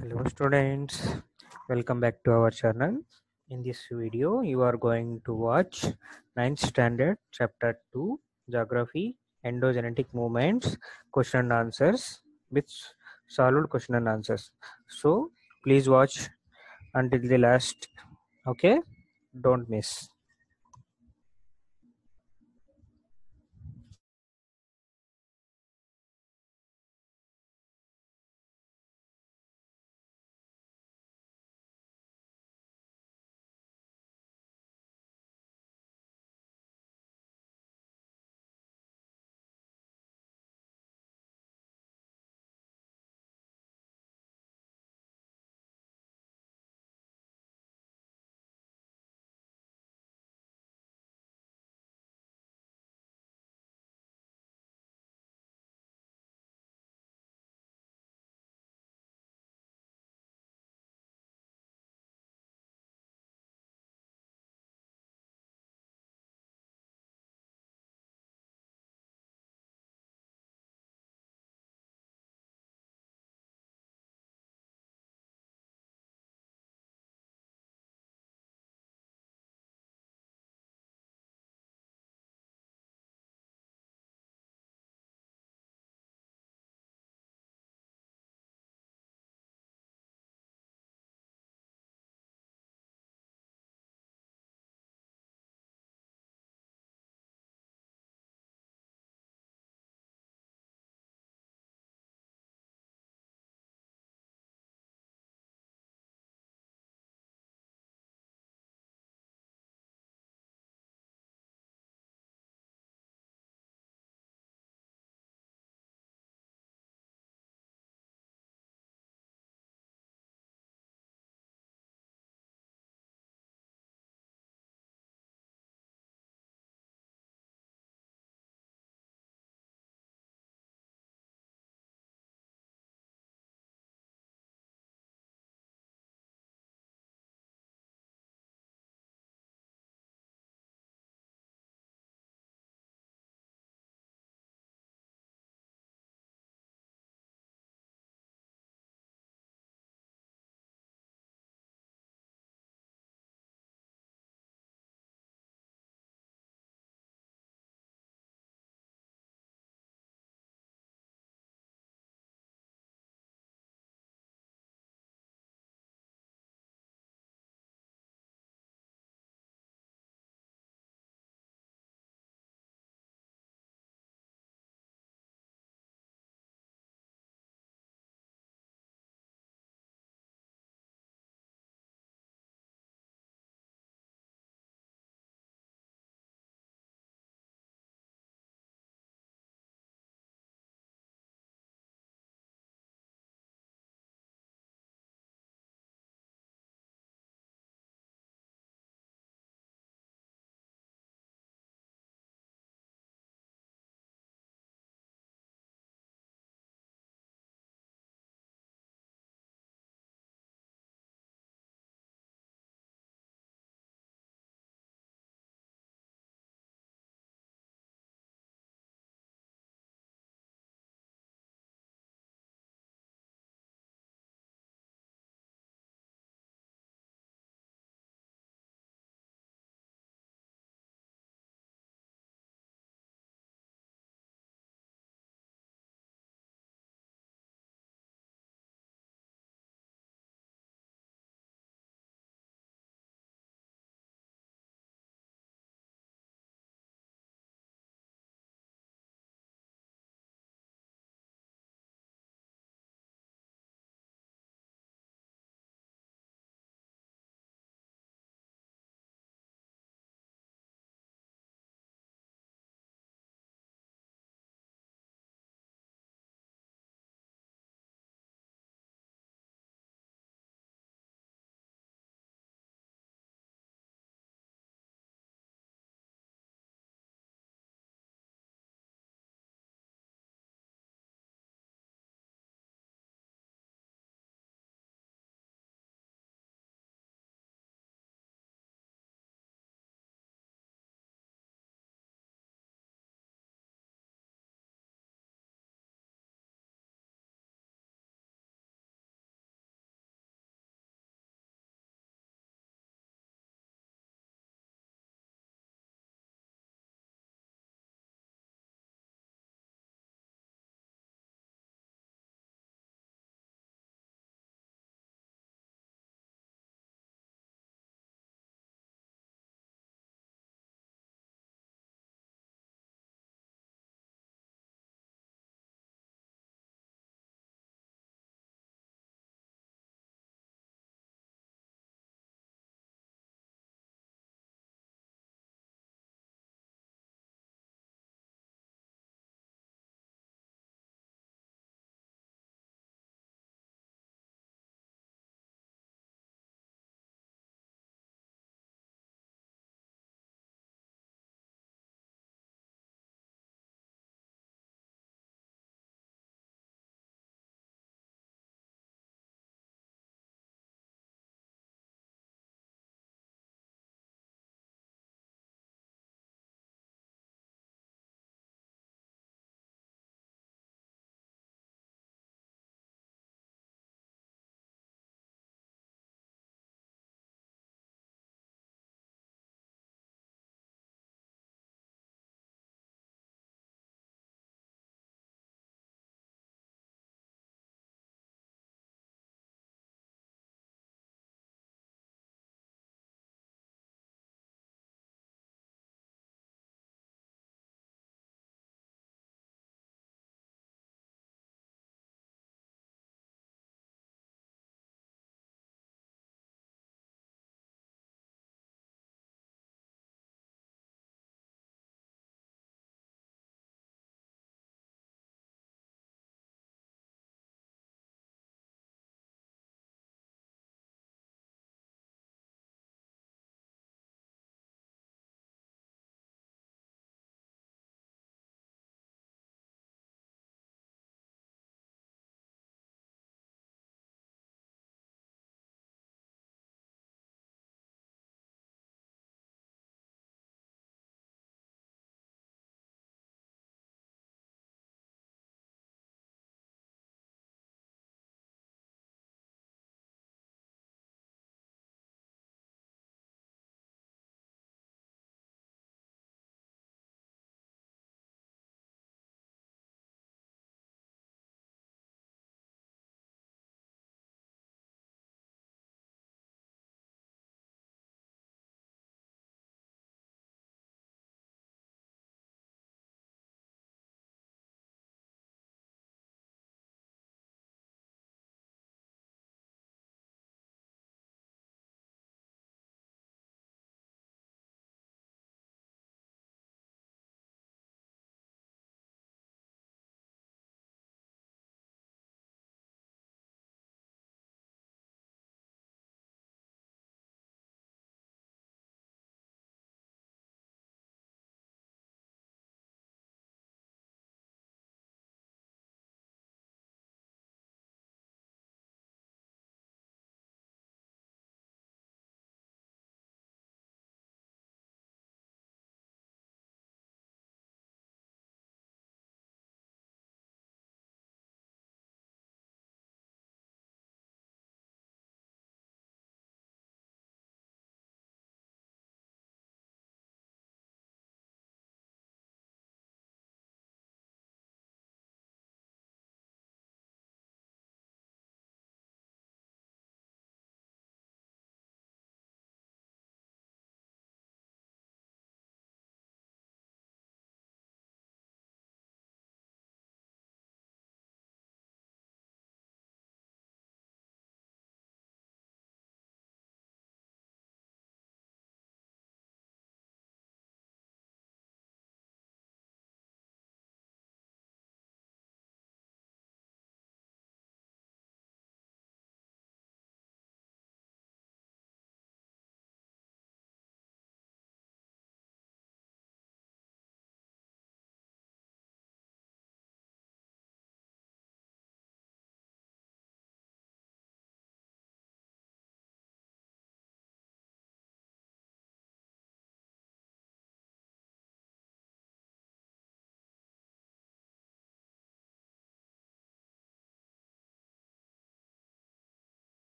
Hello students, welcome back to our channel. In this video, you are going to watch 9th standard chapter 2 geography endogenetic movements question and answers with solved question and answers. So please watch until the last. Okay, don't miss.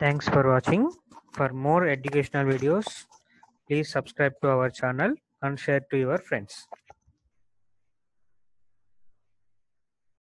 Thanks for watching. For more educational videos, please subscribe to our channel and share to your friends.